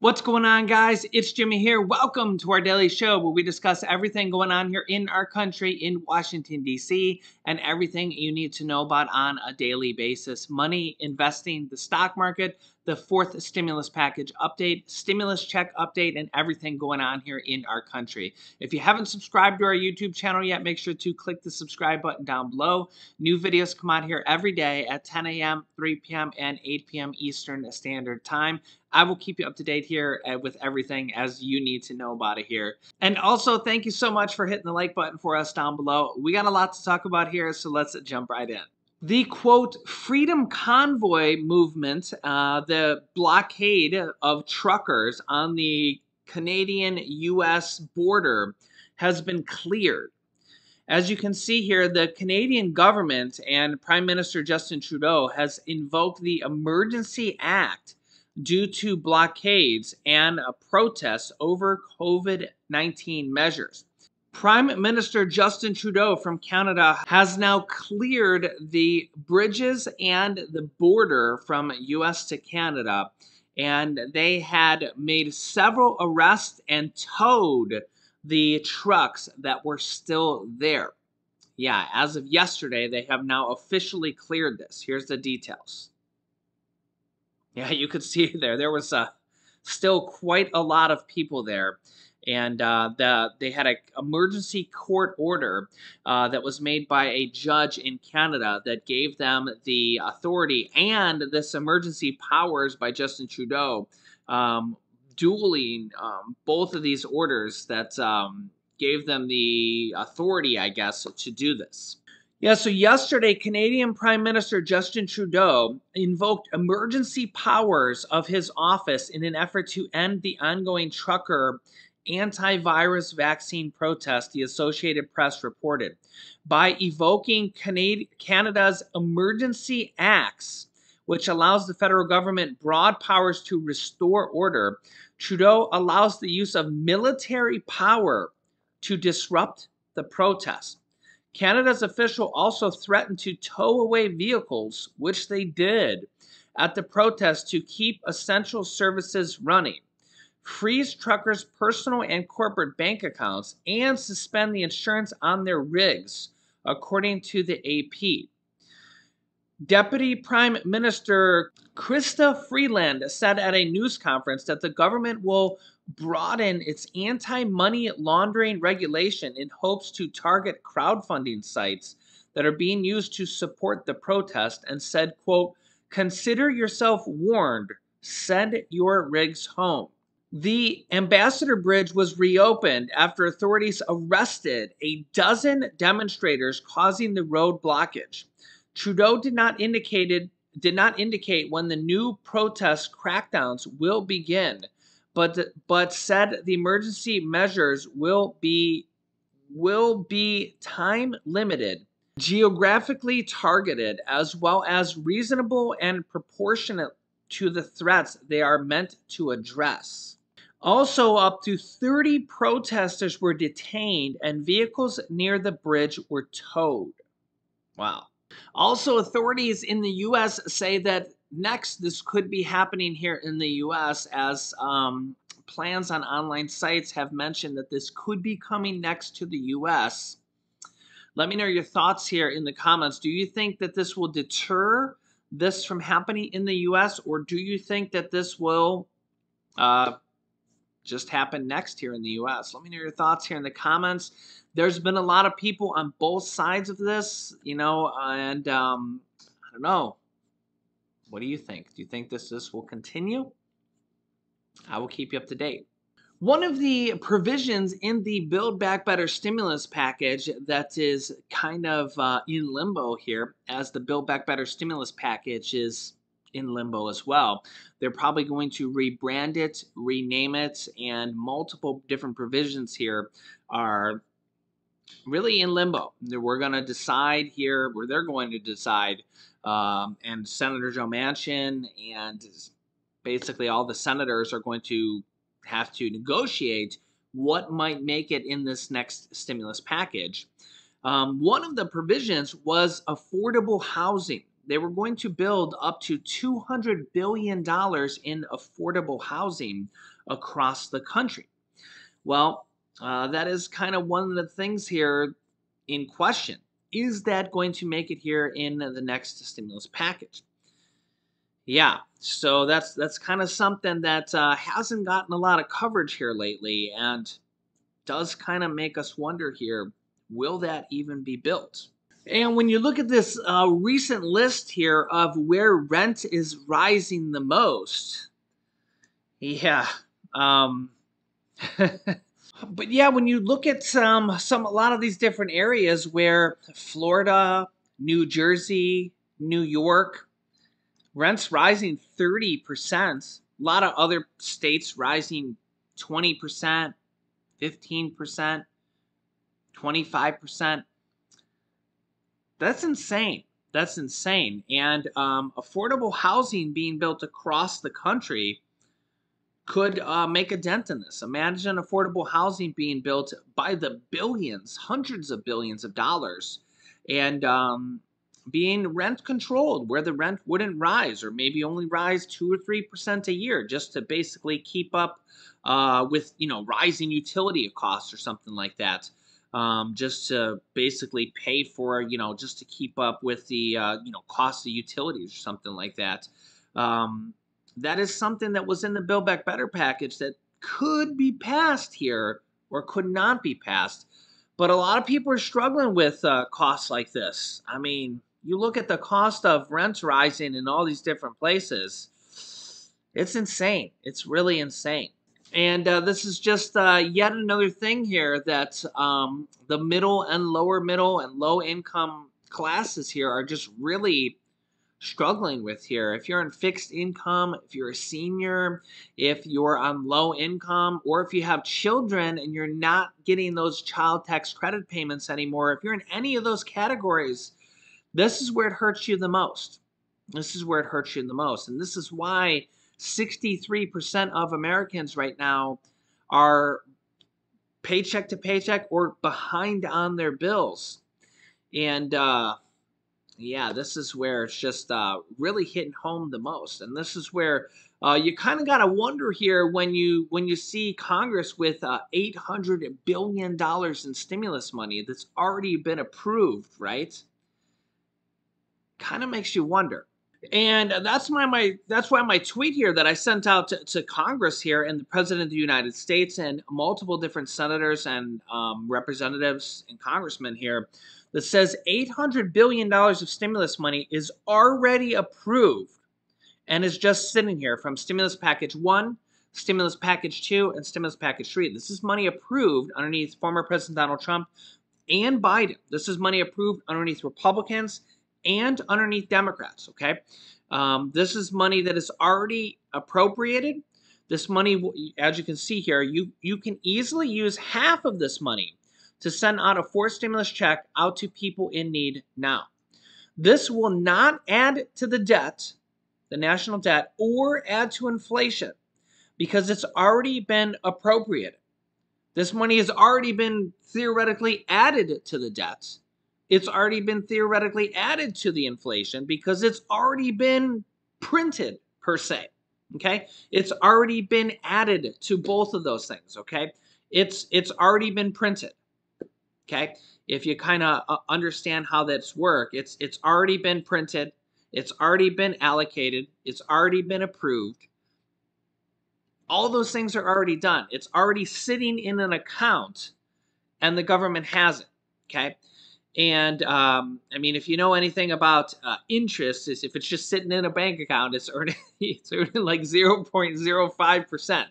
What's going on, guys? It's Jimmy here. Welcome to our daily show where we discuss everything going on here in our country in Washington, D.C., and everything you need to know about on a daily basis money, investing, the stock market, the fourth stimulus package update, stimulus check update, and everything going on here in our country. If you haven't subscribed to our YouTube channel yet, make sure to click the subscribe button down below. New videos come out here every day at 10 a.m., 3 p.m., and 8 p.m. Eastern Standard Time. I will keep you up to date here uh, with everything as you need to know about it here. And also, thank you so much for hitting the like button for us down below. We got a lot to talk about here, so let's jump right in. The quote, Freedom Convoy movement, uh, the blockade of truckers on the Canadian US border has been cleared. As you can see here, the Canadian government and Prime Minister Justin Trudeau has invoked the Emergency Act due to blockades and protests over COVID 19 measures. Prime Minister Justin Trudeau from Canada has now cleared the bridges and the border from US to Canada, and they had made several arrests and towed the trucks that were still there. Yeah, as of yesterday, they have now officially cleared this. Here's the details. Yeah, you could see there. There was uh, still quite a lot of people there. And uh, the, they had an emergency court order uh, that was made by a judge in Canada that gave them the authority and this emergency powers by Justin Trudeau, um, dueling um, both of these orders that um, gave them the authority, I guess, to do this. Yeah, so yesterday, Canadian Prime Minister Justin Trudeau invoked emergency powers of his office in an effort to end the ongoing trucker antivirus vaccine protest, the Associated Press reported. By evoking Canada's Emergency Acts, which allows the federal government broad powers to restore order, Trudeau allows the use of military power to disrupt the protest. Canada's official also threatened to tow away vehicles, which they did, at the protest to keep essential services running, freeze truckers' personal and corporate bank accounts, and suspend the insurance on their rigs, according to the AP. Deputy Prime Minister Chrystia Freeland said at a news conference that the government will broaden its anti-money laundering regulation in hopes to target crowdfunding sites that are being used to support the protest and said, quote, consider yourself warned, send your rigs home. The Ambassador Bridge was reopened after authorities arrested a dozen demonstrators causing the road blockage. Trudeau did not indicated did not indicate when the new protest crackdowns will begin, but but said the emergency measures will be will be time limited, geographically targeted, as well as reasonable and proportionate to the threats they are meant to address. Also, up to 30 protesters were detained and vehicles near the bridge were towed. Wow. Also, authorities in the U.S. say that next, this could be happening here in the U.S. as um, plans on online sites have mentioned that this could be coming next to the U.S. Let me know your thoughts here in the comments. Do you think that this will deter this from happening in the U.S. or do you think that this will uh, just happened next here in the U.S.? Let me know your thoughts here in the comments. There's been a lot of people on both sides of this, you know, and um, I don't know. What do you think? Do you think this this will continue? I will keep you up to date. One of the provisions in the Build Back Better stimulus package that is kind of uh, in limbo here, as the Build Back Better stimulus package is in limbo as well. They're probably going to rebrand it, rename it, and multiple different provisions here are really in limbo. We're going to decide here, where they're going to decide, um, and Senator Joe Manchin and basically all the senators are going to have to negotiate what might make it in this next stimulus package. Um, one of the provisions was affordable housing. They were going to build up to $200 billion in affordable housing across the country. Well, uh, that is kind of one of the things here in question. Is that going to make it here in the next stimulus package? Yeah, so that's that's kind of something that uh, hasn't gotten a lot of coverage here lately, and does kind of make us wonder here: Will that even be built? And when you look at this uh, recent list here of where rent is rising the most, yeah, um, but yeah, when you look at some some a lot of these different areas where Florida, New Jersey, New York, rents rising 30%, a lot of other states rising 20%, 15%, 25%. That's insane. That's insane. And um, affordable housing being built across the country could uh, make a dent in this. Imagine affordable housing being built by the billions, hundreds of billions of dollars, and um, being rent controlled where the rent wouldn't rise or maybe only rise 2 or 3% a year just to basically keep up uh, with, you know, rising utility costs or something like that. Um, just to basically pay for, you know, just to keep up with the, uh, you know, cost of utilities or something like that. Um, that is something that was in the Build Back Better package that could be passed here or could not be passed. But a lot of people are struggling with uh, costs like this. I mean, you look at the cost of rents rising in all these different places, it's insane. It's really insane. And uh, this is just uh, yet another thing here that um, the middle and lower middle and low income classes here are just really struggling with here. If you're on fixed income, if you're a senior, if you're on low income, or if you have children and you're not getting those child tax credit payments anymore, if you're in any of those categories, this is where it hurts you the most. This is where it hurts you the most. And this is why 63% of Americans right now are paycheck to paycheck or behind on their bills. And, uh, yeah, this is where it's just uh, really hitting home the most, and this is where uh, you kind of got to wonder here when you when you see Congress with uh, 800 billion dollars in stimulus money that's already been approved, right? Kind of makes you wonder. And that's my, my that's why my tweet here that I sent out to, to Congress here and the President of the United States and multiple different senators and um, representatives and congressmen here that says $800 billion of stimulus money is already approved and is just sitting here from stimulus package one, stimulus package two, and stimulus package three. This is money approved underneath former President Donald Trump and Biden. This is money approved underneath Republicans and underneath Democrats, okay? Um, this is money that is already appropriated. This money, as you can see here, you, you can easily use half of this money to send out a forced stimulus check out to people in need now. This will not add to the debt, the national debt, or add to inflation because it's already been appropriated. This money has already been theoretically added to the debts. It's already been theoretically added to the inflation because it's already been printed per se. Okay? It's already been added to both of those things, okay? It's it's already been printed. Okay, if you kind of uh, understand how that's work, it's it's already been printed, it's already been allocated, it's already been approved. All those things are already done. It's already sitting in an account, and the government has it. Okay, and um, I mean, if you know anything about uh, interest, is if it's just sitting in a bank account, it's earning it's earning like zero point zero five percent.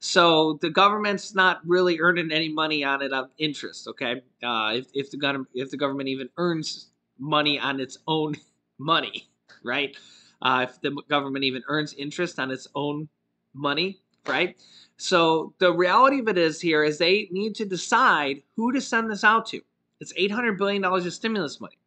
So the government's not really earning any money on it of interest. Okay, uh, if if the if the government even earns money on its own money, right? Uh, if the government even earns interest on its own money, right? So the reality of it is here is they need to decide who to send this out to. It's $800 billion of stimulus money.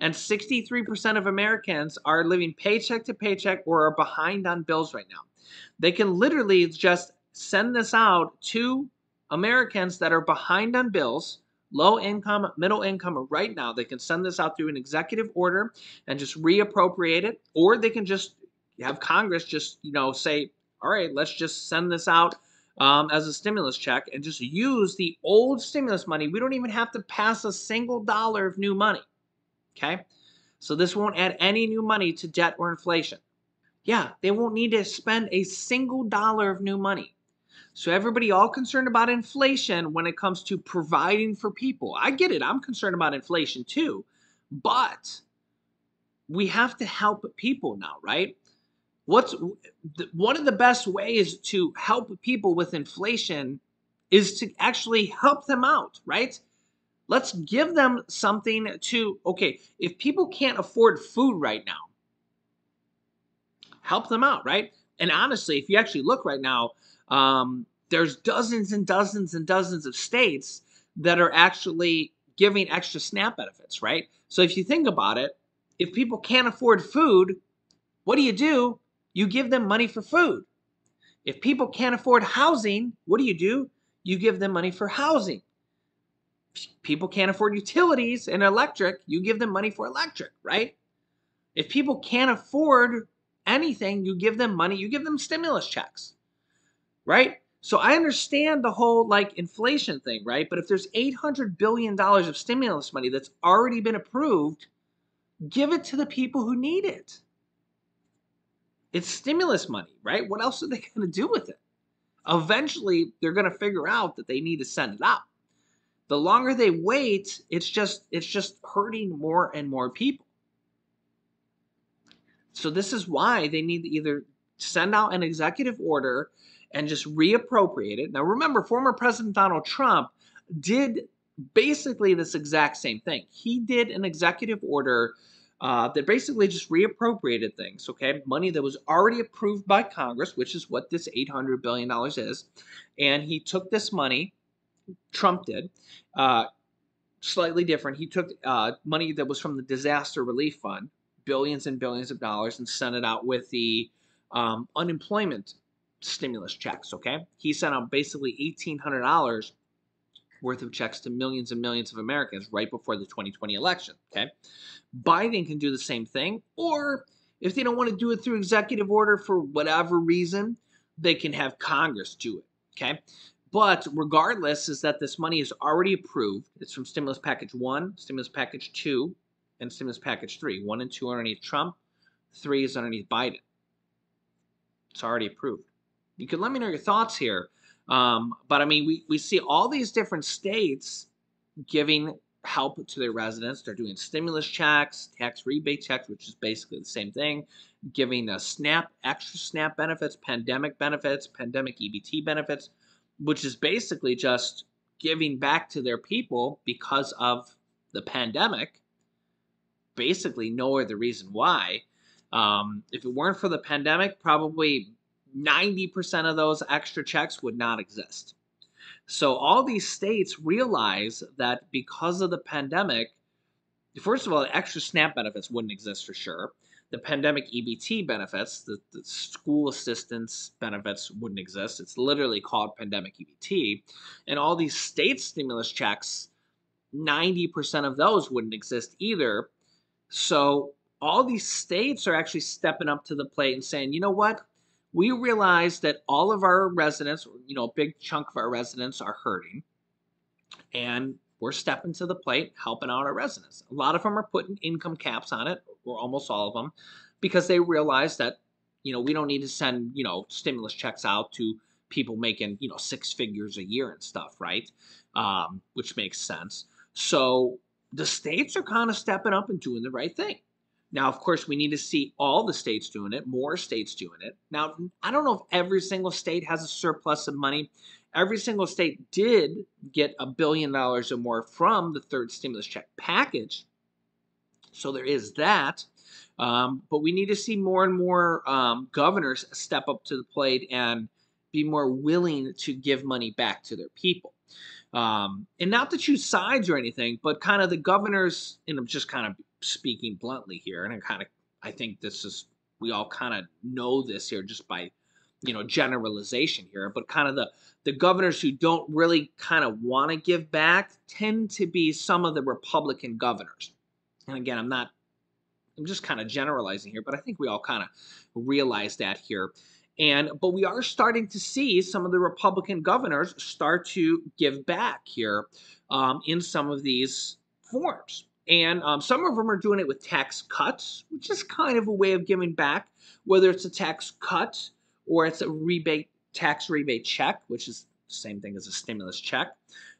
And 63% of Americans are living paycheck to paycheck or are behind on bills right now. They can literally just send this out to Americans that are behind on bills, low income, middle income, right now, they can send this out through an executive order and just reappropriate it, or they can just have Congress just, you know, say, all right, let's just send this out um, as a stimulus check and just use the old stimulus money. We don't even have to pass a single dollar of new money. Okay? So this won't add any new money to debt or inflation. Yeah, they won't need to spend a single dollar of new money. So everybody all concerned about inflation when it comes to providing for people. I get it. I'm concerned about inflation too. But we have to help people now, right? What's one of the best ways to help people with inflation is to actually help them out, right? Let's give them something to, okay, if people can't afford food right now, help them out, right? And honestly, if you actually look right now, um, there's dozens and dozens and dozens of states that are actually giving extra SNAP benefits, right? So if you think about it, if people can't afford food, what do you do? You give them money for food. If people can't afford housing, what do you do? You give them money for housing people can't afford utilities and electric, you give them money for electric, right? If people can't afford anything, you give them money, you give them stimulus checks, right? So I understand the whole like inflation thing, right? But if there's $800 billion of stimulus money that's already been approved, give it to the people who need it. It's stimulus money, right? What else are they going to do with it? Eventually, they're going to figure out that they need to send it out the longer they wait, it's just it's just hurting more and more people. So this is why they need to either send out an executive order and just reappropriate it. Now remember, former President Donald Trump did basically this exact same thing. He did an executive order uh, that basically just reappropriated things, okay? Money that was already approved by Congress, which is what this $800 billion is. And he took this money Trump did. Uh, slightly different. He took uh, money that was from the disaster relief fund, billions and billions of dollars, and sent it out with the um, unemployment stimulus checks. Okay, he sent out basically eighteen hundred dollars worth of checks to millions and millions of Americans right before the 2020 election. Okay, Biden can do the same thing, or if they don't want to do it through executive order for whatever reason, they can have Congress do it. Okay, but regardless, is that this money is already approved. It's from stimulus package one, stimulus package two, and stimulus package three. One and two are underneath Trump. Three is underneath Biden. It's already approved. You can let me know your thoughts here. Um, but I mean, we, we see all these different states giving help to their residents. They're doing stimulus checks, tax rebate checks, which is basically the same thing, giving a SNAP, extra SNAP benefits, pandemic benefits, pandemic EBT benefits which is basically just giving back to their people because of the pandemic. Basically, no other reason why. Um, if it weren't for the pandemic, probably 90% of those extra checks would not exist. So, all these states realize that because of the pandemic, first of all, the extra SNAP benefits wouldn't exist for sure the pandemic EBT benefits, the, the, school assistance benefits wouldn't exist. It's literally called pandemic EBT. And all these state stimulus checks, 90% of those wouldn't exist either. So all these states are actually stepping up to the plate and saying, you know what? We realize that all of our residents, you know, a big chunk of our residents are hurting. And we're stepping to the plate, helping out our residents. A lot of them are putting income caps on it, or almost all of them, because they realize that, you know, we don't need to send, you know, stimulus checks out to people making, you know, six figures a year and stuff, right? Um, which makes sense. So the states are kind of stepping up and doing the right thing. Now, of course, we need to see all the states doing it, more states doing it. Now, I don't know if every single state has a surplus of money every single state did get a billion dollars or more from the third stimulus check package. So there is that. Um, but we need to see more and more um, governors step up to the plate and be more willing to give money back to their people. Um, and not to choose sides or anything, but kind of the governors, and I'm just kind of speaking bluntly here, and I kind of, I think this is, we all kind of know this here just by you know generalization here, but kind of the the governors who don't really kind of want to give back tend to be some of the Republican governors. And again, I'm not I'm just kind of generalizing here, but I think we all kind of realize that here. And but we are starting to see some of the Republican governors start to give back here um, in some of these forms. And um, some of them are doing it with tax cuts, which is kind of a way of giving back, whether it's a tax cut or it's a rebate tax rebate check, which is the same thing as a stimulus check.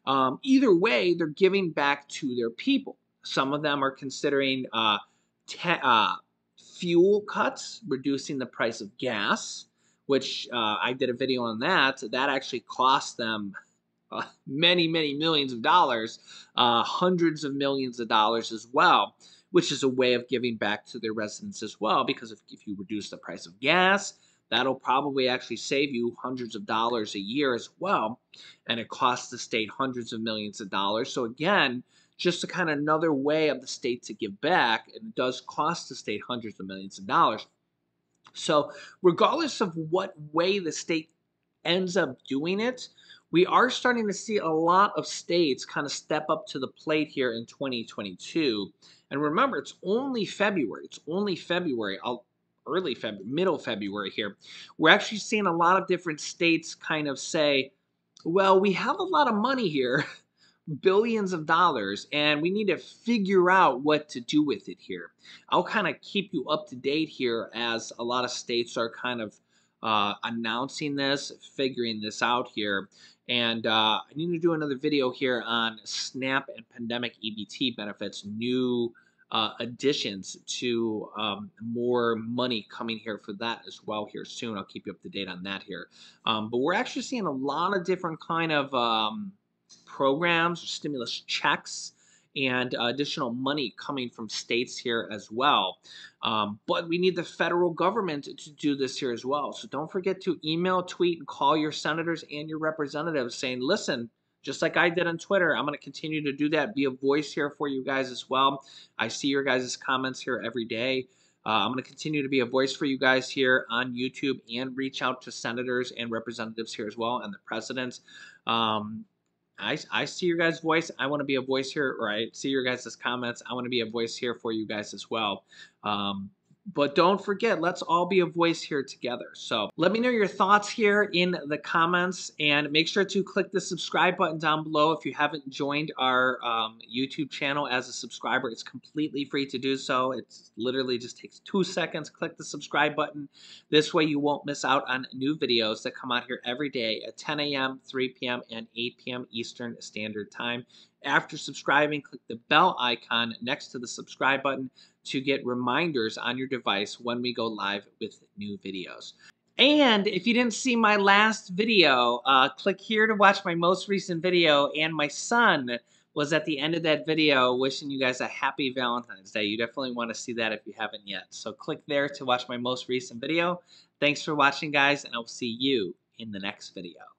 Um, either way, they're giving back to their people. Some of them are considering uh, uh, fuel cuts, reducing the price of gas, which uh, I did a video on that. That actually cost them uh, many, many millions of dollars, uh, hundreds of millions of dollars as well, which is a way of giving back to their residents as well. Because if, if you reduce the price of gas, that'll probably actually save you hundreds of dollars a year as well. And it costs the state hundreds of millions of dollars. So again, just a kind of another way of the state to give back, and it does cost the state hundreds of millions of dollars. So, regardless of what way the state ends up doing it, we are starting to see a lot of states kind of step up to the plate here in 2022. And remember, it's only February. It's only February. I'll, early February, middle February here. We're actually seeing a lot of different states kind of say, well, we have a lot of money here. billions of dollars and we need to figure out what to do with it here. I'll kind of keep you up to date here as a lot of states are kind of uh, announcing this, figuring this out here. And uh, I need to do another video here on SNAP and pandemic EBT benefits, new uh, additions to um, more money coming here for that as well here soon. I'll keep you up to date on that here. Um, but we're actually seeing a lot of different kind of um, programs, stimulus checks, and uh, additional money coming from states here as well. Um, but we need the federal government to do this here as well. So don't forget to email, tweet, and call your senators and your representatives saying, listen, just like I did on Twitter, I'm going to continue to do that, be a voice here for you guys as well. I see your guys' comments here every day. Uh, I'm going to continue to be a voice for you guys here on YouTube and reach out to senators and representatives here as well and the presidents. Um, I, I see your guys' voice. I want to be a voice here, or I see your guys' comments. I want to be a voice here for you guys as well. Um, but don't forget, let's all be a voice here together. So let me know your thoughts here in the comments and make sure to click the subscribe button down below if you haven't joined our um, YouTube channel as a subscriber. It's completely free to do so. It literally just takes two seconds. Click the subscribe button. This way you won't miss out on new videos that come out here every day at 10 a.m., 3 p.m., and 8 p.m. Eastern Standard Time. After subscribing, click the bell icon next to the subscribe button to get reminders on your device when we go live with new videos. And if you didn't see my last video, uh, click here to watch my most recent video. And my son was at the end of that video wishing you guys a happy Valentine's Day. You definitely want to see that if you haven't yet. So click there to watch my most recent video. Thanks for watching, guys, and I will see you in the next video.